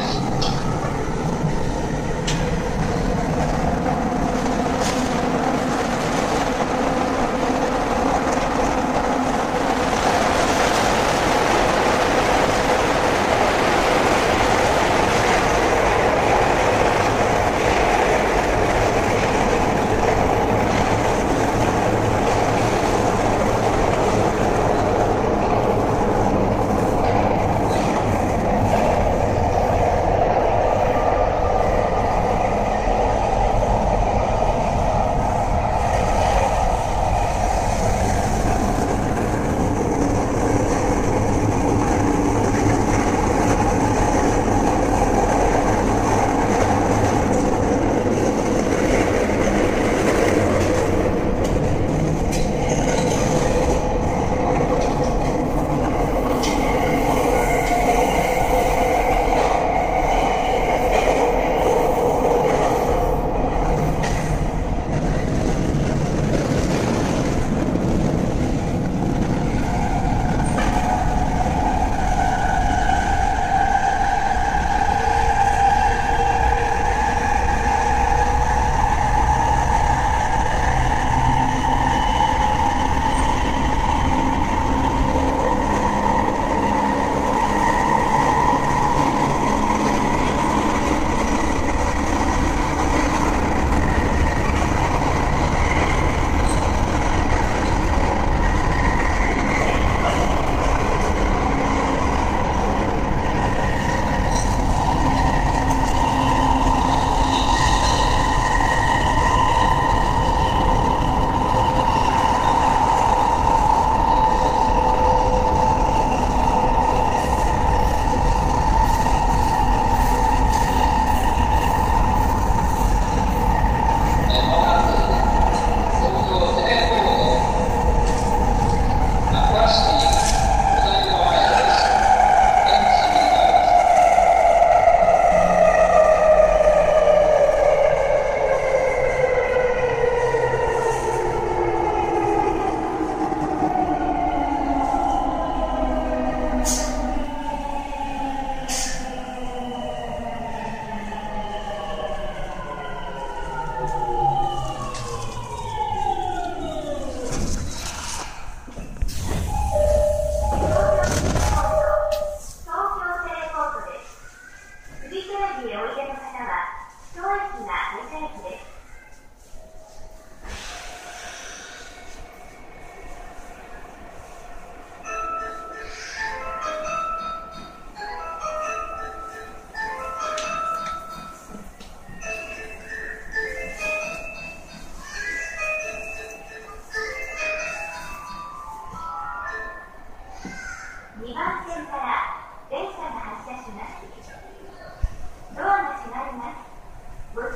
次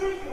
Thank you.